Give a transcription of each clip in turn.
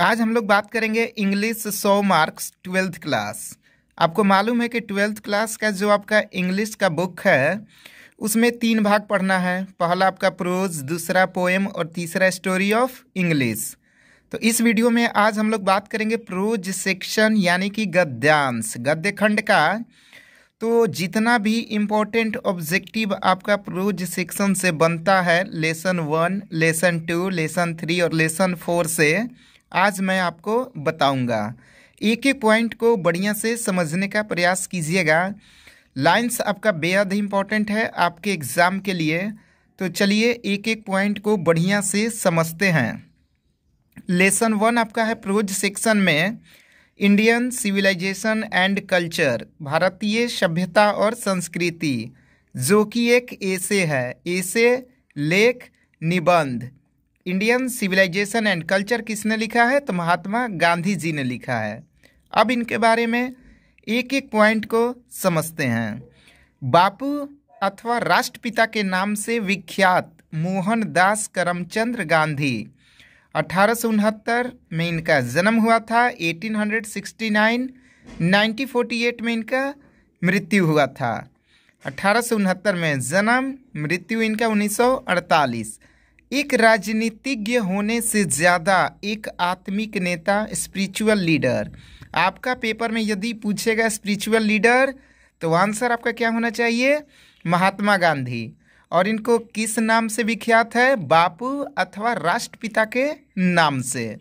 आज हम लोग बात करेंगे इंग्लिश सौ मार्क्स ट्वेल्थ क्लास आपको मालूम है कि ट्वेल्थ क्लास का जो आपका इंग्लिश का बुक है, उसमें तीन भाग पढ़ना है। पहला आपका प्रोज दूसरा पोएम और तीसरा स्टोरी ऑफ़ इंग्लिश तो इस वीडियो में आज हम लोग बात करेंगे प्रोज सेक्शन यानी कि गद्यांश गद्य खंड का। तो जितना भी इम्पोर्टेंट ऑब्जेक्टिव आपका प्रोज सेक्शन से बनता है lesson one lesson two lesson three और लेसन फोर से आज मैं आपको बताऊँगा। एक एक पॉइंट को बढ़िया से समझने का प्रयास कीजिएगा। लाइंस आपका बेहद इम्पोर्टेंट है आपके एग्ज़ाम के लिए। तो चलिए एक एक पॉइंट को बढ़िया से समझते हैं। लेसन वन आपका है प्रोज सेक्शन में। इंडियन सिविलाइजेशन एंड कल्चर भारतीय सभ्यता और संस्कृति, जो कि एक ऐसे है। ऐसे लेख निबंध। इंडियन सिविलाइजेशन एंड कल्चर किसने लिखा है? तो महात्मा गांधी जी ने लिखा है। अब इनके बारे में एक एक पॉइंट को समझते हैं। बापू अथवा राष्ट्रपिता के नाम से विख्यात मोहनदास करमचंद्र गांधी अठारह सौ उनहत्तर में इनका जन्म हुआ था। 1869 1948 में इनका मृत्यु हुआ था। अठारह सौ उनहत्तर में जन्म, मृत्यु इनका 1948 एक राजनीतिज्ञ होने से ज़्यादा एक आत्मिक नेता स्पिरिचुअल लीडर आपका पेपर में यदि पूछेगा स्पिरिचुअल लीडर तो आंसर आपका क्या होना चाहिए? महात्मा गांधी। और इनको किस नाम से विख्यात है? बापू अथवा राष्ट्रपिता के नाम से।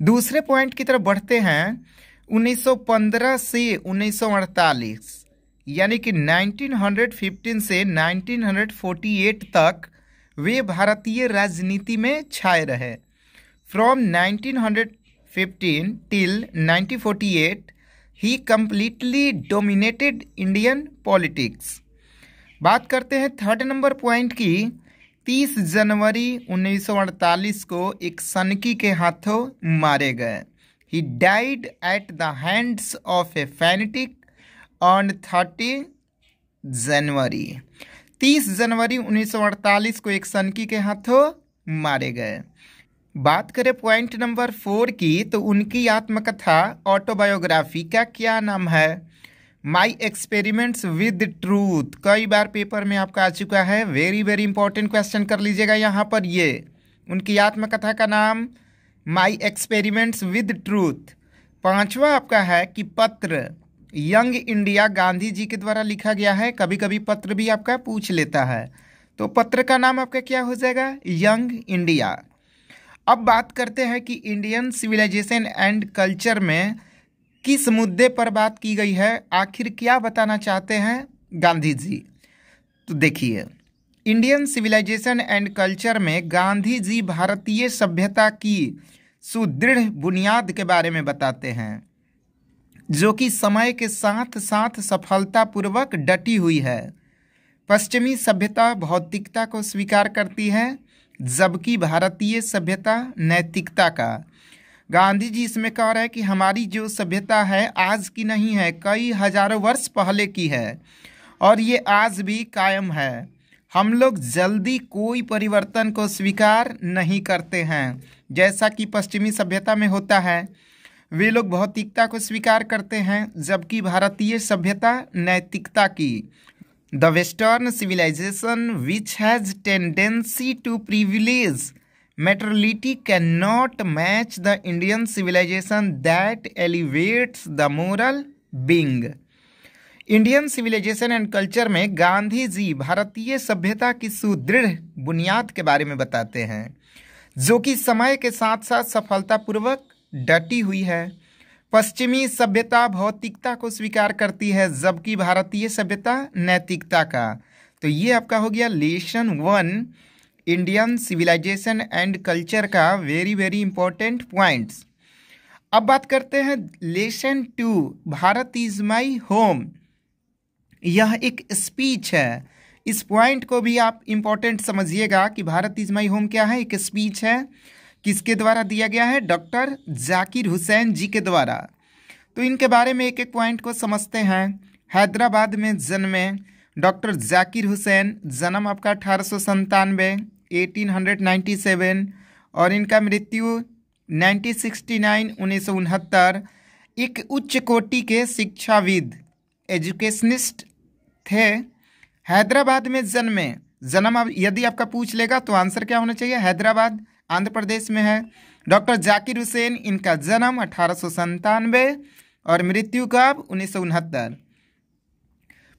दूसरे पॉइंट की तरफ़ बढ़ते हैं। 1915 से 1948 यानी कि 1915 से 1948 तक वे भारतीय राजनीति में छाए रहे। From 1915 till 1948 he completely dominated Indian politics बात करते हैं थर्ड नंबर पॉइंट की। 30 जनवरी 1948 को एक सनकी के हाथों मारे गए। He died at the hands of a fanatic on thirty January. 30 जनवरी 1948 को एक सनकी के हाथों मारे गए। बात करें पॉइंट नंबर फोर की तो उनकी आत्मकथा ऑटोबायोग्राफी का क्या नाम है? माई एक्सपेरिमेंट्स विद ट्रूथ कई बार पेपर में आपका आ चुका है। वेरी वेरी इंपॉर्टेंट क्वेश्चन कर लीजिएगा यहाँ पर ये। उनकी आत्मकथा का नाम माई एक्सपेरिमेंट्स विद ट्रूथ पांचवा आपका है कि पत्र। यंग इंडिया गांधी जी के द्वारा लिखा गया है। कभी कभी पत्र भी आपका पूछ लेता है। तो पत्र का नाम आपका क्या हो जाएगा? Young India. अब बात करते हैं कि इंडियन सिविलाइजेशन एंड कल्चर में किस मुद्दे पर बात की गई है। आखिर क्या बताना चाहते हैं गांधी जी? तो देखिए, इंडियन सिविलाइजेशन एंड कल्चर में गांधी जी भारतीय सभ्यता की सुदृढ़ बुनियाद के बारे में बताते हैं। जो कि समय के साथ साथ सफलतापूर्वक डटी हुई है। पश्चिमी सभ्यता भौतिकता को स्वीकार करती है, जबकि भारतीय सभ्यता नैतिकता का। गांधी जी इसमें कह रहे हैं कि हमारी जो सभ्यता है आज की नहीं है, कई हज़ारों वर्ष पहले की है, और ये आज भी कायम है। हम लोग जल्दी कोई परिवर्तन को स्वीकार नहीं करते हैं, जैसा कि पश्चिमी सभ्यता में होता है। वे लोग भौतिकता को स्वीकार करते हैं, जबकि भारतीय सभ्यता नैतिकता की the western civilisation which has tendency to privilege materiality can cannot match the Indian civilisation that elevates the moral being. Indian civilisation and culture में गांधी जी भारतीय सभ्यता की सुदृढ़ बुनियाद के बारे में बताते हैं, जो कि समय के साथ साथ सफलतापूर्वक डटी हुई है। पश्चिमी सभ्यता भौतिकता को स्वीकार करती है, जबकि भारतीय सभ्यता नैतिकता का। तो ये आपका हो गया lesson one, Indian civilisation and culture का वेरी वेरी इंपॉर्टेंट पॉइंट्स अब बात करते हैं lesson two, Bharat is my home. यह एक स्पीच है। इस पॉइंट को भी आप इम्पोर्टेंट समझिएगा कि भारत इज़ माई होम क्या है। एक स्पीच है। किसके द्वारा दिया गया है? डॉक्टर जाकिर हुसैन जी के द्वारा। तो इनके बारे में एक एक पॉइंट को समझते हैं। हैदराबाद में जन्मे डॉक्टर जाकिर हुसैन, जन्म आपका अठारह सौ संतानवे 1897 और इनका मृत्यु 1969 उन्नीस सौ उनहत्तर। एक उच्च कोटि के शिक्षाविद, एजुकेशनिस्ट थे। हैदराबाद में जन्मे। जन्म यदि आपका पूछ लेगा तो आंसर क्या होना चाहिए? हैदराबाद। आंध्र प्रदेश में है। डॉक्टर जाकिर हुसैन, इनका जन्म अठारह और मृत्यु कब उन्नीस सौ उनहत्तर।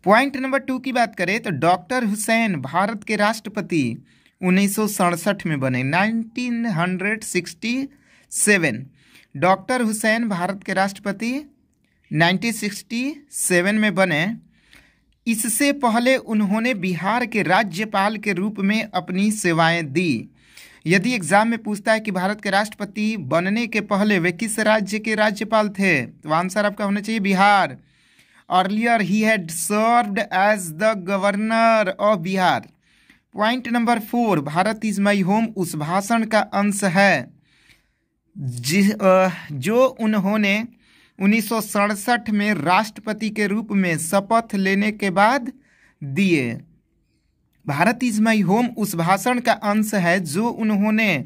पॉइंट नंबर टू की बात करें तो डॉक्टर हुसैन भारत के राष्ट्रपति उन्नीस सौ सड़सठ में बने 1967 डॉक्टर हुसैन भारत के राष्ट्रपति 1967 में बने। इससे पहले उन्होंने बिहार के राज्यपाल के रूप में अपनी सेवाएँ दी। यदि एग्ज़ाम में पूछता है कि भारत के राष्ट्रपति बनने के पहले वे किस राज्य के राज्यपाल थे तो आंसर आपका होना चाहिए Bihar. Earlier he had served as the governor of Bihar point number four Bharat is my home उस भाषण का अंश है। जि उन्होंने उन्नीस सौ सड़सठ में राष्ट्रपति के रूप में शपथ लेने के बाद दिए। भारत इज़ माई होम, उस भाषण का अंश है जो उन्होंने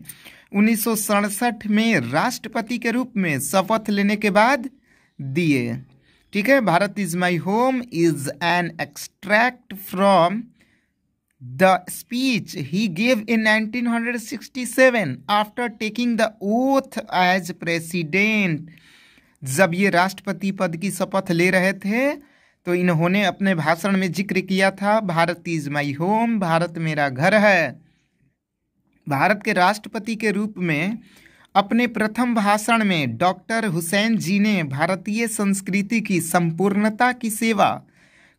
उन्नीस सौ सड़सठ में राष्ट्रपति के रूप में शपथ लेने के बाद दिए। ठीक है? Bharat is my home is an extract from the speech he gave in 1967 after taking the oath as president जब ये राष्ट्रपति पद की शपथ ले रहे थे तो इन्होंने अपने भाषण में ज़िक्र किया था, Bharat is my home, Bharat मेरा घर है। भारत के राष्ट्रपति के रूप में अपने प्रथम भाषण में डॉक्टर हुसैन जी ने भारतीय संस्कृति की संपूर्णता की सेवा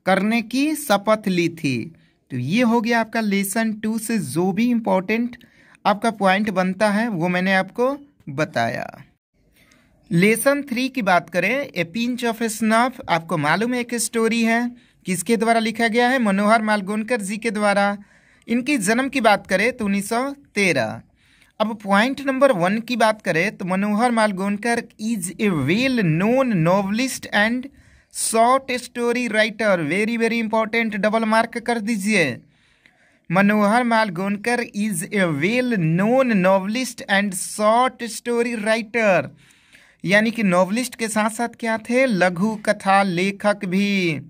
करने की शपथ ली थी। तो ये हो गया आपका लेसन टू से जो भी इम्पोर्टेंट आपका पॉइंट बनता है, वो मैंने आपको बताया। लेसन थ्री की बात करें, a pinch of a snuff, आपको मालूम है एक स्टोरी है? किसके द्वारा लिखा गया है? मनोहर मालगोनकर जी के द्वारा। इनकी जन्म की बात करें तो उन्नीस सौ तेरह। अब पॉइंट नंबर वन की बात करें तो Manohar Malgonkar is a well known novelist and short story writer very very important double mark कर दीजिए। Manohar Malgonkar is a well known novelist and short story writer यानी कि नॉवलिस्ट के साथ साथ क्या थे? लघु कथा लेखक भी,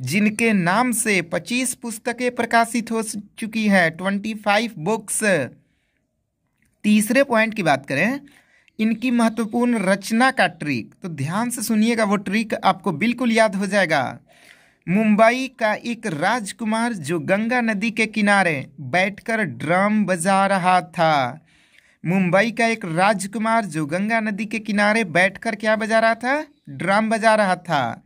जिनके नाम से 25 पुस्तकें प्रकाशित हो चुकी है 25 बुक्स तीसरे पॉइंट की बात करें, इनकी महत्वपूर्ण रचना का ट्रिक। तो ध्यान से सुनिएगा वो ट्रिक, आपको बिल्कुल याद हो जाएगा। मुंबई का एक राजकुमार जो गंगा नदी के किनारे बैठकर ड्रम बजा रहा था। मुंबई का एक राजकुमार जो गंगा नदी के किनारे बैठकर क्या बजा रहा था? ड्रम बजा रहा था।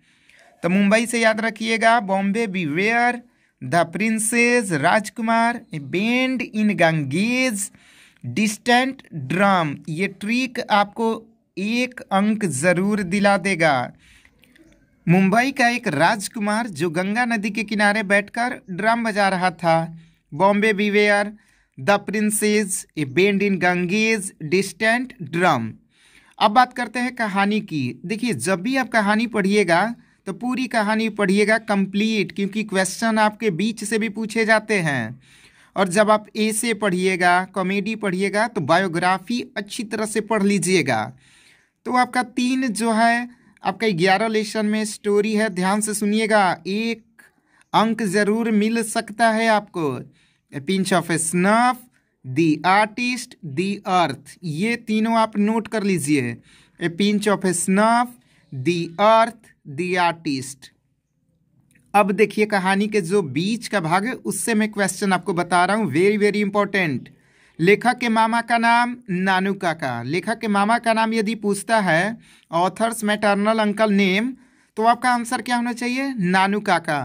तो मुंबई से याद रखिएगा, Bombay beware the princes, Rajkumar bend in Ganges, distant drum. ये ट्रिक आपको एक अंक ज़रूर दिला देगा। मुंबई का एक राजकुमार जो गंगा नदी के किनारे बैठकर ड्रम बजा रहा था। Bombay beware the princes, a bend in Ganges, distant drum. अब बात करते हैं कहानी की। देखिए, जब भी आप कहानी पढ़िएगा तो पूरी कहानी पढ़िएगा कंप्लीट, क्योंकि क्वेश्चन आपके बीच से भी पूछे जाते हैं। और जब आप ऐसे पढ़िएगा, कॉमेडी पढ़िएगा तो बायोग्राफी अच्छी तरह से पढ़ लीजिएगा। तो आपका तीन जो है, आपका ग्यारह लेसन में स्टोरी है, ध्यान से सुनिएगा। एक अंक ज़रूर मिल सकता है आपको। A pinch of a snuff the artist the earth ये तीनों आप नोट कर लीजिए। A pinch of a snuff the earth the artist अब देखिए कहानी के जो बीच का भाग है, उससे मैं क्वेश्चन आपको बता रहा हूँ। वेरी वेरी इंपॉर्टेंट लेखक के मामा का नाम नानू काका। लेखक के मामा का नाम यदि पूछता है ऑथर्स मैटर्नल अंकल नेम तो आपका आंसर क्या होना चाहिए? नानू काका।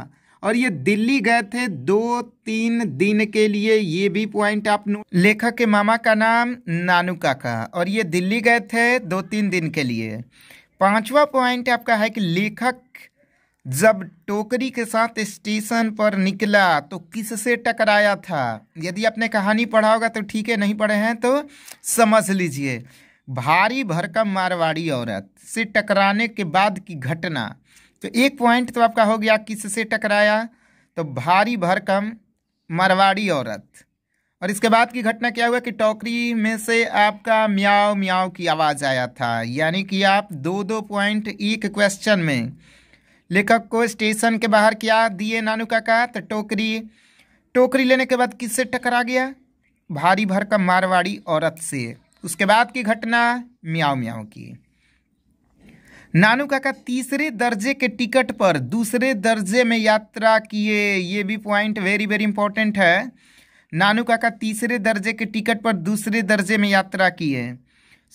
और ये दिल्ली गए थे दो तीन दिन के लिए, ये भी पॉइंट आप लेखक के मामा का नाम नानू काका और ये दिल्ली गए थे दो तीन दिन के लिए। पांचवा पॉइंट आपका है कि लेखक जब टोकरी के साथ स्टेशन पर निकला तो किससे टकराया था? यदि आपने कहानी पढ़ा होगा तो ठीक है, नहीं पढ़े हैं तो समझ लीजिए। भारी भरकम मारवाड़ी औरत से टकराने के बाद की घटना। तो एक पॉइंट तो आपका हो गया, किससे टकराया? तो भारी भरकम मारवाड़ी औरत। और इसके बाद की घटना क्या हुआ कि टोकरी में से आपका म्याओ म्याओ की आवाज़ आया था। यानी कि आप दो दो पॉइंट एक क्वेश्चन में लेखक को स्टेशन के बाहर क्या, दिए नानू काका तो टोकरी टोकरी लेने के बाद किससे टकरा गया? भारी भरकम मारवाड़ी औरत से। उसके बाद की घटना म्याओ म्याओ की। नानू काका तीसरे दर्जे के टिकट पर दूसरे दर्जे में यात्रा किए, ये भी पॉइंट वेरी वेरी इंपॉर्टेंट है। नानू काका तीसरे दर्जे के टिकट पर दूसरे दर्जे में यात्रा किए।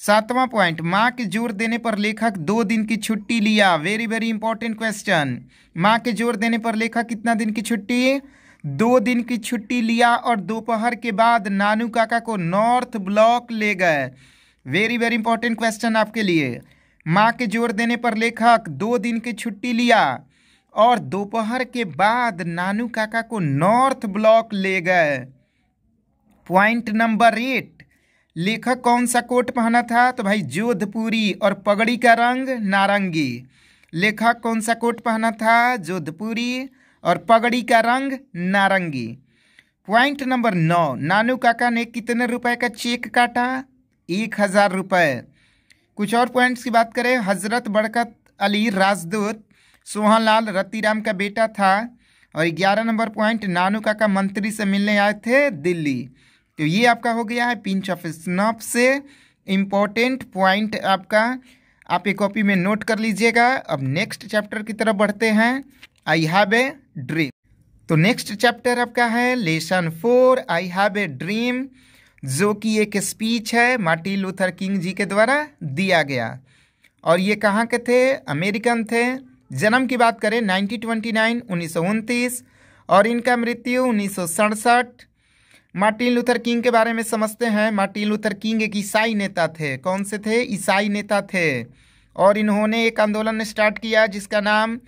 सातवां पॉइंट माँ के ज़ोर देने पर लेखक दो दिन की छुट्टी लिया। वेरी वेरी इंपॉर्टेंट क्वेश्चन माँ के ज़ोर देने पर लेखक कितना दिन की छुट्टी? दो दिन की छुट्टी लिया और दोपहर के बाद नानू काका को नॉर्थ ब्लॉक ले गए। वेरी वेरी इंपॉर्टेंट क्वेश्चन आपके लिए। माँ के ज़ोर देने पर लेखक दो दिन की छुट्टी लिया और दोपहर के बाद नानू काका को नॉर्थ ब्लॉक ले गए। पॉइंट नंबर एट, लेखक कौन सा कोट पहना था? तो भाई जोधपुरी और पगड़ी का रंग नारंगी। लेखक कौन सा कोट पहना था? जोधपुरी और पगड़ी का रंग नारंगी। पॉइंट नंबर नौ, नानू काका ने कितने रुपए का चेक काटा? एक हज़ार रुपये कुछ और पॉइंट्स की बात करें। हज़रत बरकत अली राजदूत सोहनलाल रतीराम का बेटा था और ग्यारह नंबर पॉइंट नानू काका मंत्री से मिलने आए थे दिल्ली। तो ये आपका हो गया है पिंच ऑफ़ स्नॉप से। इम्पोर्टेंट पॉइंट आपका। आप एक कॉपी में नोट कर लीजिएगा। अब नेक्स्ट चैप्टर की तरफ़ बढ़ते हैं। आई हैव ए ड्रीम तो नेक्स्ट चैप्टर आपका है। Lesson four I have a dream जो कि एक स्पीच है मार्टिन लूथर किंग जी के द्वारा दिया गया। और ये कहाँ के थे? अमेरिकन थे। जन्म की बात करें 1929 उन्नीस और इनका मृत्यु उन्नीस सौ सड़सठ। मार्टिन लूथर किंग के बारे में समझते हैं। मार्टिन लूथर किंग एक ईसाई नेता थे। कौन से थे? ईसाई नेता थे। और इन्होंने एक आंदोलन स्टार्ट किया जिसका नाम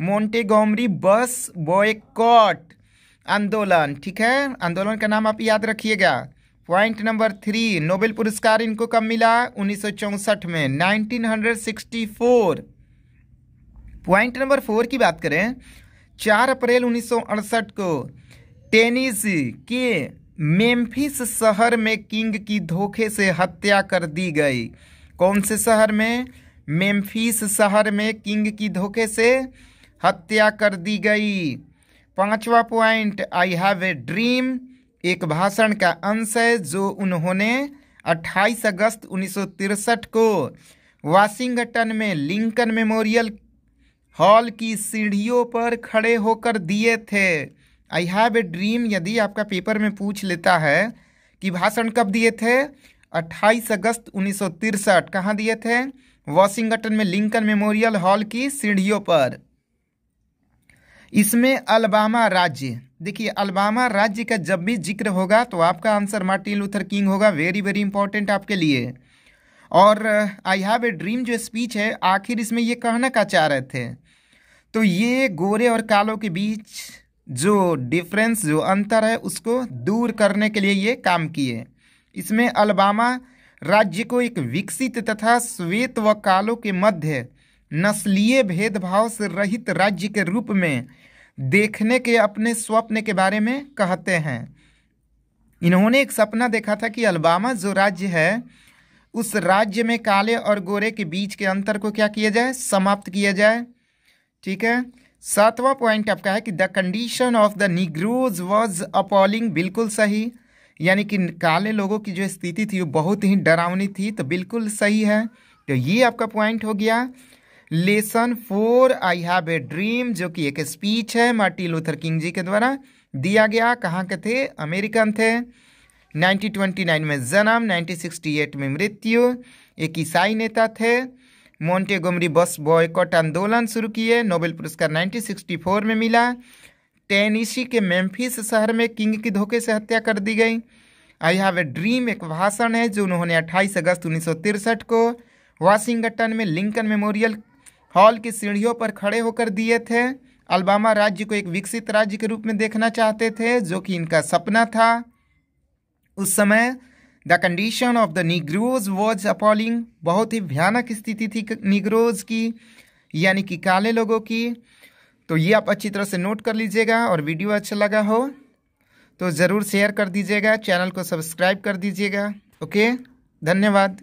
मोन्टेगोमरी बस बॉयकॉट आंदोलन। ठीक है? आंदोलन का नाम आप याद रखिएगा। पॉइंट नंबर थ्री नोबेल पुरस्कार इनको कब मिला? उन्नीस सौ चौंसठ में 1964 पॉइंट नंबर फोर की बात करें, चार अप्रैल उन्नीस सौ अड़सठ को, टेनिस के मेम्फिस शहर में किंग की धोखे से हत्या कर दी गई। कौन से शहर में? मेम्फिस शहर में किंग की धोखे से हत्या कर दी गई। पांचवा point I have a dream एक भाषण का अंश है जो उन्होंने 28 अगस्त उन्नीस को वाशिंगटन में लिंकन मेमोरियल हॉल की सीढ़ियों पर खड़े होकर दिए थे। आई हैव ए ड्रीम यदि आपका पेपर में पूछ लेता है कि भाषण कब दिए थे? 28 अगस्त उन्नीस सौ कहाँ दिए थे? वॉशिंगटन में लिंकन मेमोरियल हॉल की सीढ़ियों पर। इसमें अलबामा राज्य देखिए, अलबामा राज्य का जब भी ज़िक्र होगा तो आपका आंसर मार्टिन लूथर किंग होगा। वेरी वेरी इंपॉर्टेंट आपके लिए। और आई हैव ए ड्रीम जो स्पीच है, आखिर इसमें ये कहना का चाह रहे थे। तो ये गोरे और कालों के बीच जो डिफरेंस जो अंतर है, उसको दूर करने के लिए ये काम किए। इसमें अलबामा राज्य को एक विकसित तथा श्वेत व कालों के मध्य नस्लीय भेदभाव से रहित राज्य के रूप में देखने के, अपने स्वप्न के बारे में कहते हैं। इन्होंने एक सपना देखा था कि अलबामा जो राज्य है, उस राज्य में काले और गोरे के बीच के अंतर को क्या किया जाए? समाप्त किया जाए। ठीक है? सातवां पॉइंट आपका है कि the condition of the negroes was appalling बिल्कुल सही। यानी कि काले लोगों की जो स्थिति थी, वो बहुत ही डरावनी थी तो बिल्कुल सही है। तो ये आपका पॉइंट हो गया। Lesson four I have a dream जो कि एक स्पीच है मार्टिन लूथर किंग जी के द्वारा। दिया गया, कहाँ के थे? अमेरिकन थे। 1929 में जन्म 1968 में मृत्यु। एक ईसाई नेता थे। मोन्टेगोमरी बस बॉयकॉट आंदोलन शुरू किए। नोबेल पुरस्कार 1964 में मिला। टेनिसी के मेम्फिस शहर में किंग की धोखे से हत्या कर दी गई। आई हैव ए ड्रीम एक भाषण है, जो उन्होंने 28 अगस्त उन्नीस को वाशिंगटन में लिंकन मेमोरियल हॉल की सीढ़ियों पर खड़े होकर दिए थे। अलबामा राज्य को एक विकसित राज्य के रूप में देखना चाहते थे, जो कि इनका सपना था। उस समय, the condition of the negroes was appalling बहुत ही भयानक स्थिति थी निग्रोज की, यानी कि काले लोगों की। तो ये आप अच्छी तरह से नोट कर लीजिएगा और वीडियो अच्छा लगा हो तो ज़रूर शेयर कर दीजिएगा, चैनल को सब्सक्राइब कर दीजिएगा। ओके, धन्यवाद।